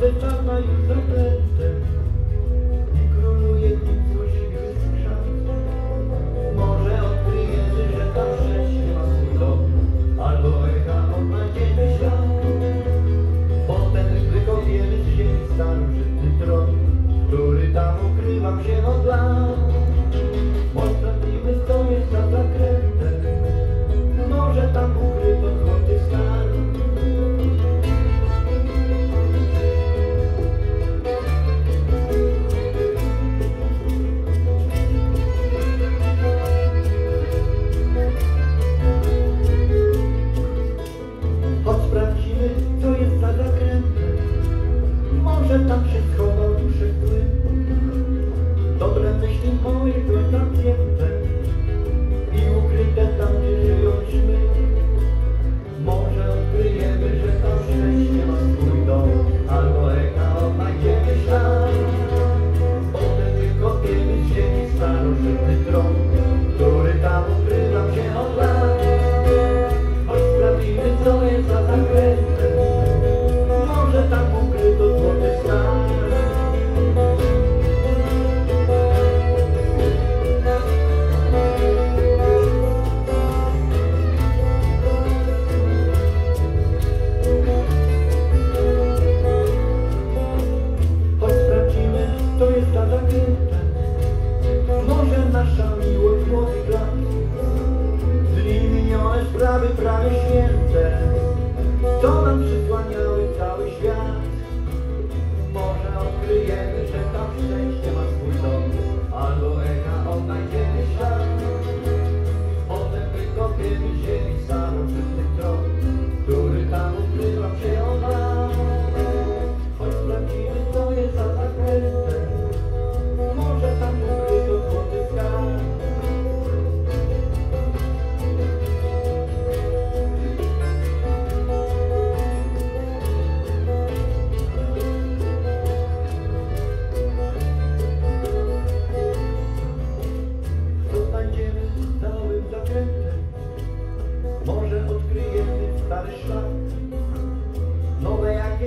miejsce czarna już zaklęte i króluje nim złośliwy skrzat. Może odkryjemy, że tam szczęście ma swój dom, albo echa odnajdziemy ślad. Potem wykopiemy z ziemi starożytny tron, który tam ukrywał się od lat. Myśli moje były zamknięte i ukryte tam, gdzie żyją. Może odkryjemy, że tam szczęście ma swój dom, albo echa odnajdziemy ślad. Potem wykopiemy z ziemi starożytny tron, sprawy prawie święte, co nam przysłaniały cały świat. Może odkryjemy, że tam szczęście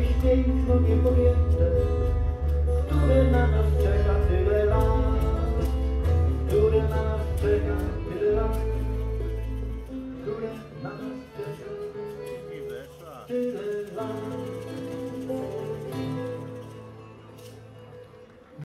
jakieś piękno niepojęte, które na nas czeka tyle lat, które na nas czeka tyle lat, które na nas czeka tyle lat.